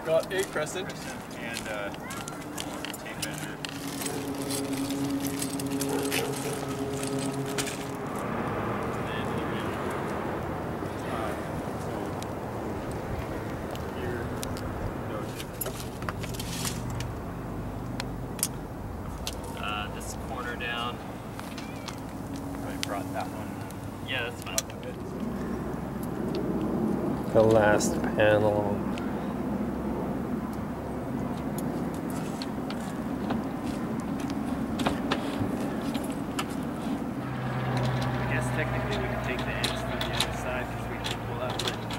got a crescent. crescent and uh, tape measure. And then you uh, so here, no, Uh, this corner down. I brought that one Yeah, that's fine. Maybe we can take the ends from the other side because we can pull up. the